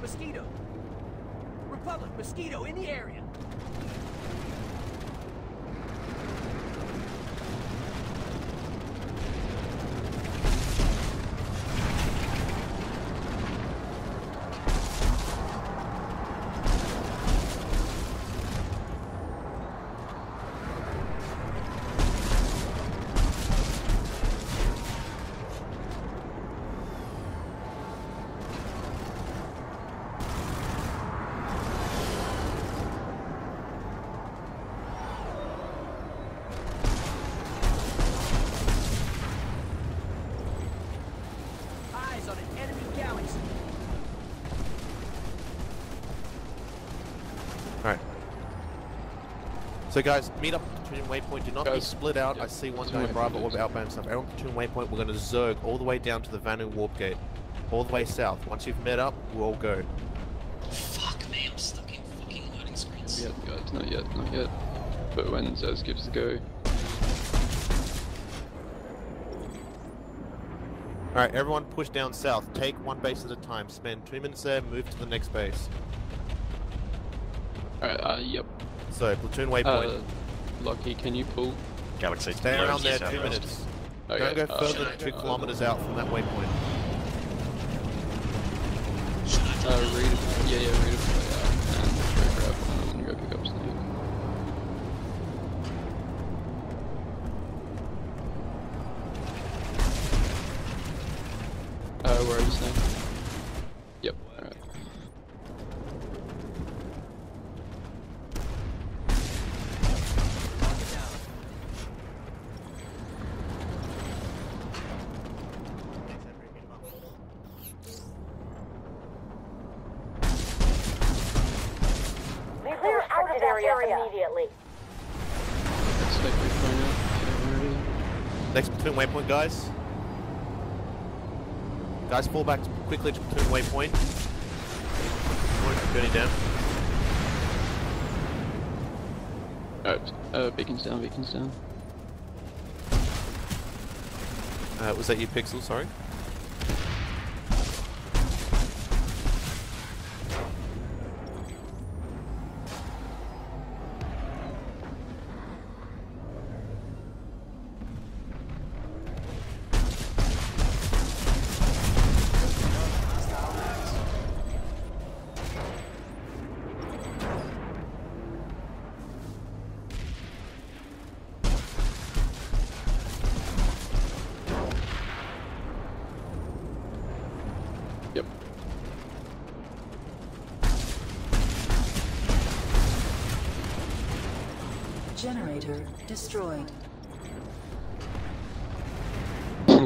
mosquito. Republic, mosquito in the area. So guys, meet up at platoon waypoint. Do not be split out. yeah, I see one platoon going Bravo waypoint, orb yes. outbound stuff. Everyone platoon waypoint, we're going to zerg all the way down to the Vanu warp gate. All the way south. Once you've met up, we'll all go. Fuck me, I'm stuck in fucking loading screens. Yet, guys, not yet, not yet. But when Zaz gives the go, Alright, everyone push down south. Take one base at a time. Spend two minutes there, move to the next base. alright, uh, yep. So, platoon waypoint. Uh, Lucky, can you pull? Galaxy. Stay around there two minutes. Okay, Don't go uh, further than two kilometers out from that waypoint. Should Uh, that? read it, yeah, yeah, read it, yeah, and go grab one, I'm gonna go pick up Snake. Uh, where are you, Snake? Yep, alright. Clear out of that area immediately. Snake, we find out. Yeah, where are you? Next platoon waypoint, guys. Guys, fall back quickly to platoon waypoint. Point journey down. Alright, uh, beacons down, beacons down. Uh, was that you, Pixel? Sorry. Yep. Generator destroyed.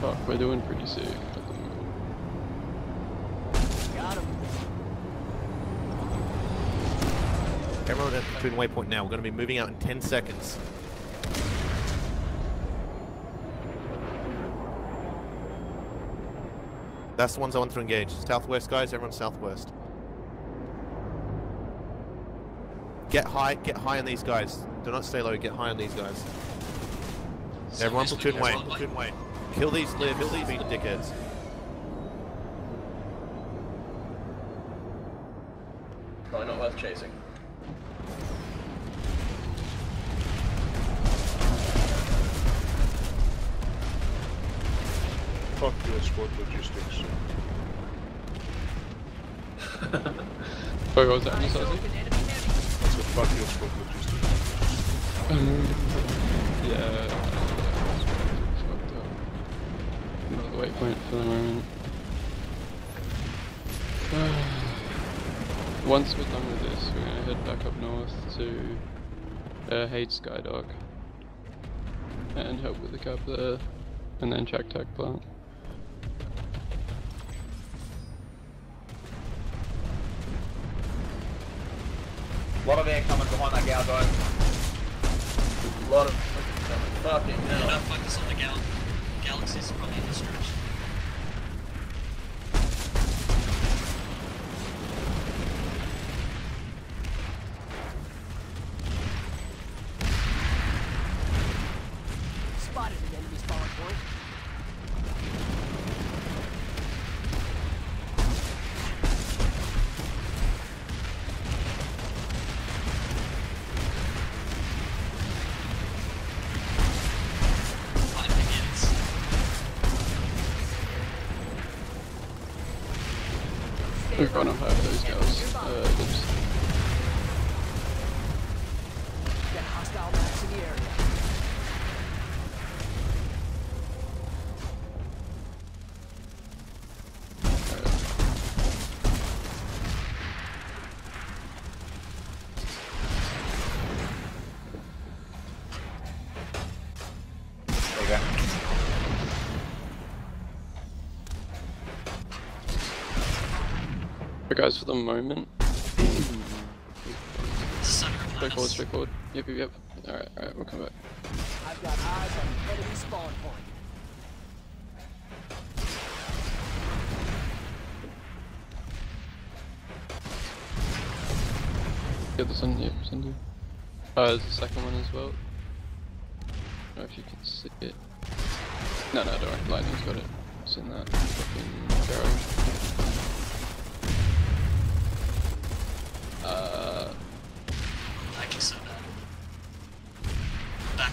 Fuck, we're doing pretty sick at the moment. Got him. Everyone at platoon waypoint now. We're going to be moving out in 10 seconds. That's the ones I want to engage. Southwest, guys. Everyone southwest. Get high. Get high on these guys. Do not stay low. Get high on these guys. Everyone Southwest platoon front Platoon way. Kill these. Kill these dickheads. Fuck your squad logistics. Fuck, what was that, Eyes Anastasia? open, enemy heavy. That's a fuck your squad logistics. yeah. Fucked up. Another waypoint for the moment. Once we're done with this, we're gonna head back up north to uh, Hade Skydock and help with the cap there, and then check tech plant. Lot of air coming behind that gal, guys. A lot of fucking Yeah, hell. don't focus on the gal galaxies, probably in the stretch. We've gone off half those girls. Uh, oops. Got hostile max in the area. There you go. But guys, for the moment, Sucker straight forward, us. straight forward. Yep, yep, yep. Alright, alright, we'll come back. I've got eyes on enemy spawn point. Get this one, yep, send you. Uh, there's the second one as well. I don't know if you can see it. No, no, don't worry, Lightning's got it. It's in that fucking barrel. Uh, Lagging so bad. Back.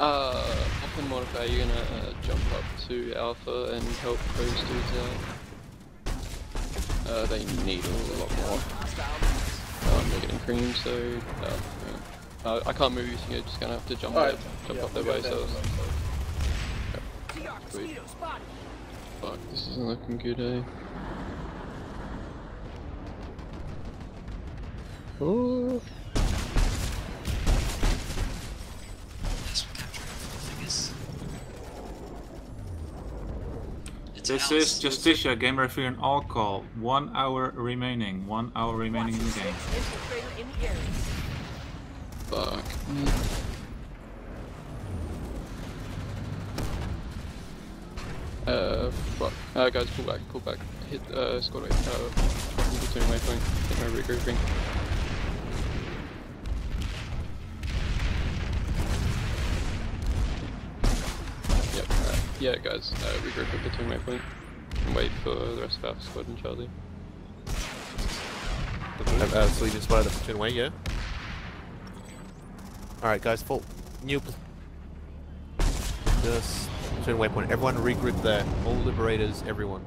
Uh, up in Mordecai, you're gonna uh, jump up to Alpha and help those dudes out. Uh, they need a lot more. Um, they're getting cream, so uh, yeah. uh, I can't move you, so you're just gonna have to jump, Alright, there, jump yeah, up there we by got yourselves. TR Sweet. mosquito spotted. Fuck, this isn't looking good, eh? Oh, Yes, we're capturing the figures. It's This is Justicia, Game Referee and all call. One hour remaining. One hour remaining in the game. Infiltrator in the area. fuck. Uh, fuck. Uh, guys, pull back, pull back. Hit, uh, squad away. Uh, fucking between waypoint. Get my regrouping. Yeah, guys, uh, regroup at between waypoint. And wait for the rest of our squad and Charlie. Uh, so you just spotted the platoon way, yeah? Alright guys, full new Just platoon waypoint. Everyone regroup there. All liberators, everyone.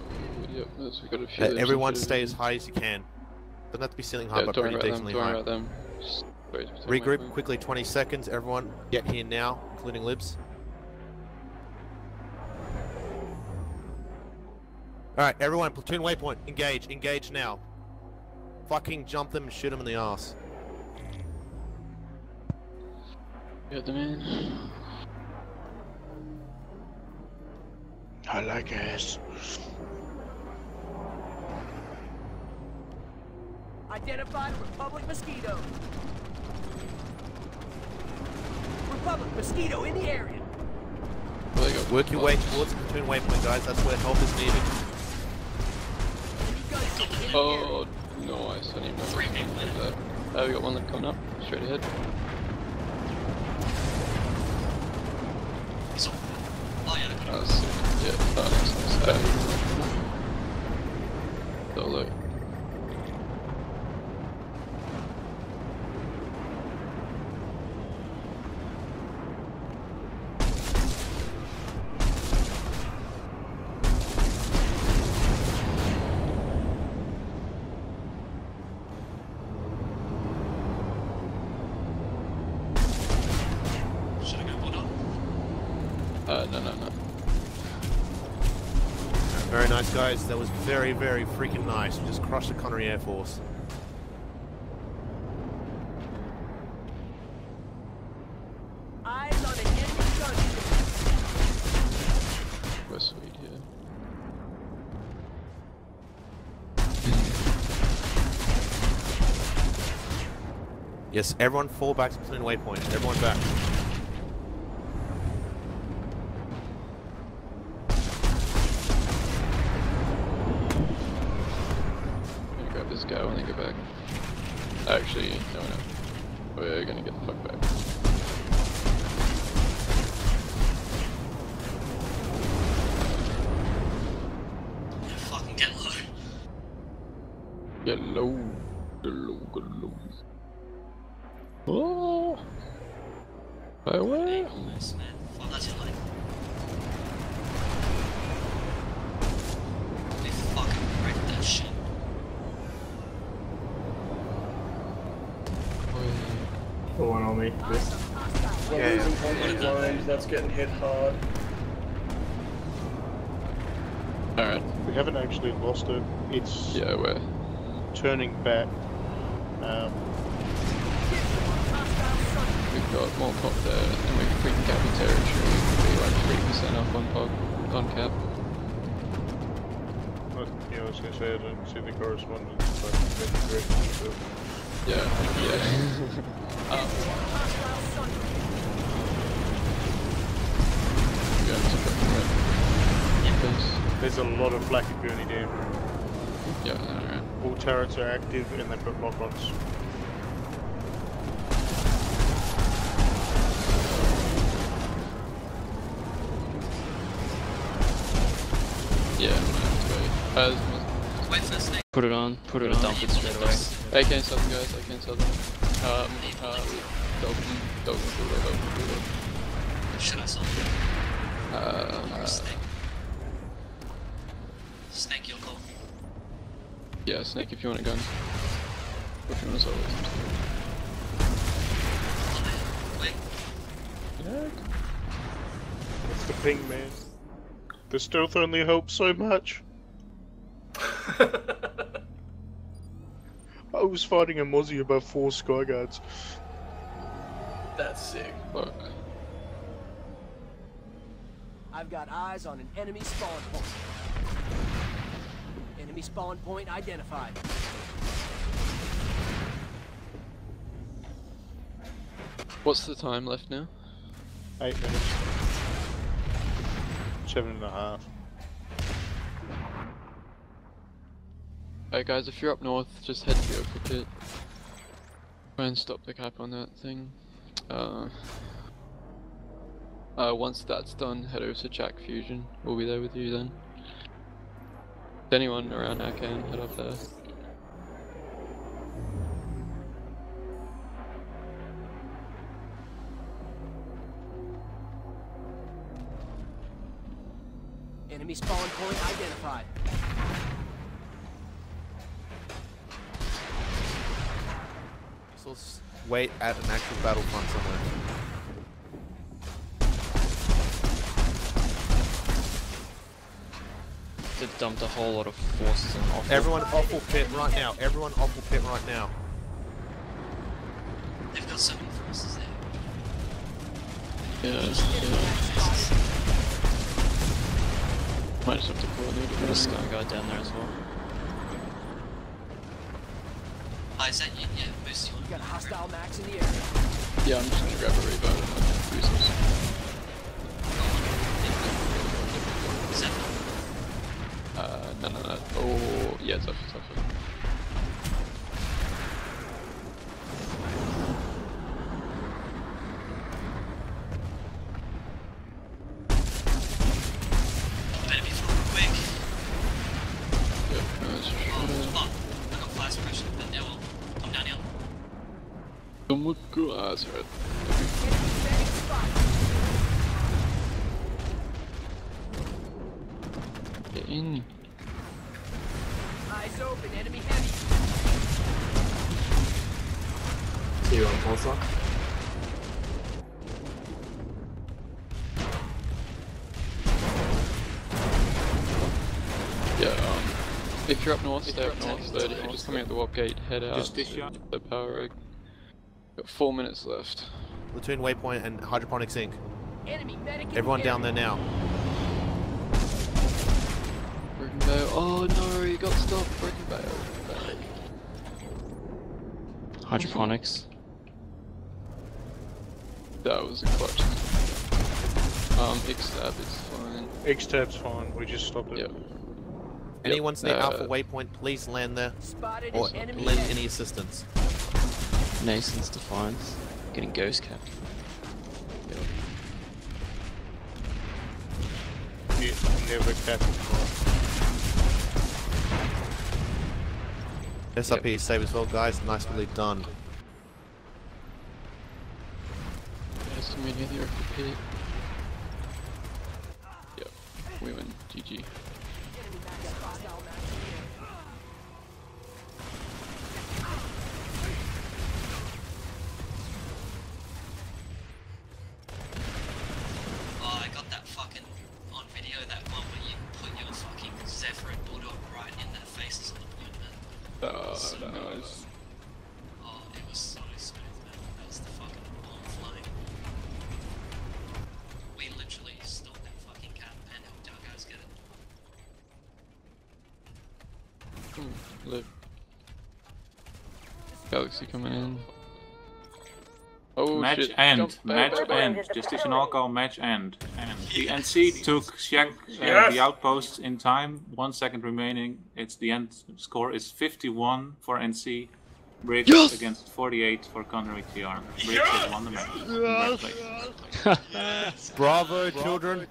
Oh, yep, that's, we got a few. Uh, everyone stay as high as you can. Doesn't have to be ceiling high, Yeah, but pretty them, decently high. them. Between Regroup quickly, 20 seconds. Everyone get here now, including libs. Alright, everyone, platoon waypoint, engage, engage now. Fucking jump them and shoot them in the ass. Get them in. I like ass. Identified Republic mosquito. Republic mosquito in the area. Well, they got Work your way towards the platoon waypoint, guys. That's where help is needed. Oh, nice. I didn't even know there was anything like that. Uh, we got one coming up, straight ahead. Oh yeah, I got him. Oh, that's sick. Yeah, oh, nice, nice. Uh, Solo. Should I go hold on? Uh, no, no, no. Very nice, guys. That was very, very freaking nice. We just crushed the Connery Air Force. Eyes on an enemy gunship. We're sweet here. Yes, everyone fall back to platoon waypoint. Everyone back. Wrecked that shit. The one on me. This. Yeah, yeah. One that's getting hit hard. Alright. We haven't actually lost it. It's Yeah, we're. turning back. Um, We've got more pop there, and we've freaking cap the territory. We'll be like 3% off on pop, on cap. but, yeah, I was gonna say I don't see the correspondence, but that's great. So, Yeah, yeah. um, we're going to fucking there's a lot of Black Gurney down. Yeah, alright. All turrets are active and they've got lock-ons. Yeah, I'm gonna have to wait. Uh, Wait for the snake. put it on, put it on. Dump it straight away. AK southern guys, AK southern. Um, uh, Dolphin, Dolphin, Bulldog, Dolphin, Bulldog. Should I stop? Uh, uh, Snake. Snake, your call. Yeah, Snake if you want a gun. If you want to solo Wait. It's the ping, man. The stealth only helps so much. I was fighting a Mozzie above four Skyguards. That's sick. Fuck. I've got eyes on an enemy spawn point. Enemy spawn point identified. What's the time left now? Eight minutes. Seven and a half. Alright guys, if you're up north, just head to the Oka pit. Try and stop the cap on that thing. Uh, uh, once that's done, head over to Jack Fusion. We'll be there with you then. If anyone around our can, head up there. Enemy spawn point identified. So let's wait at an actual battlefront somewhere. Dumped a whole lot of forces on off. Everyone awful pit right now. Everyone awful pit right now. They've got so many forces there. Yeah, yeah. Might just have to coordinate Got a sky guy down there as well. Ah, is that you? Yeah, Moose, you want We got a hostile max in the area. Yeah, I'm just gonna grab a revive and my resource. Is that Uh, no, no, no. Oh, yeah, it's up, it's up. better be fucking quick? Yeah, no, it's Oh, fuck. I got fire suppression, but yeah, down here. Oh god, that's ah, right. Get in. See you. Yeah, um, if you're up north, stay up north, but if you're just coming out the warp gate, head out Just this to the power rig. Got four minutes left. Platoon waypoint and hydroponics inc. Enemy medic Everyone the down there now. Broken Bale. Oh no, you got stopped. Broken Bale. Hydroponics. That was a clutch. Um, X-Stab is fine. X-Tab's fine, we just stopped it. Yep. Anyone's near uh, Alpha waypoint, please land there Spotted or enemy lend medic. any assistance. Nason's Defiance. Getting ghost capped. You never catch it. SRP save as well, guys. Nicely done. Yes, me near the. Yep, we win. GG. Galaxy coming in. Oh match shit. end. Jump back, match back, back. end. Justice and all call match end. And the NC took Shack uh, Yes! the outpost in time. One second remaining. It's the end score is 51 for NC. Briggs Yes! against 48 for Connery TR. Briggs has won the match. Congratulations. Bravo, children.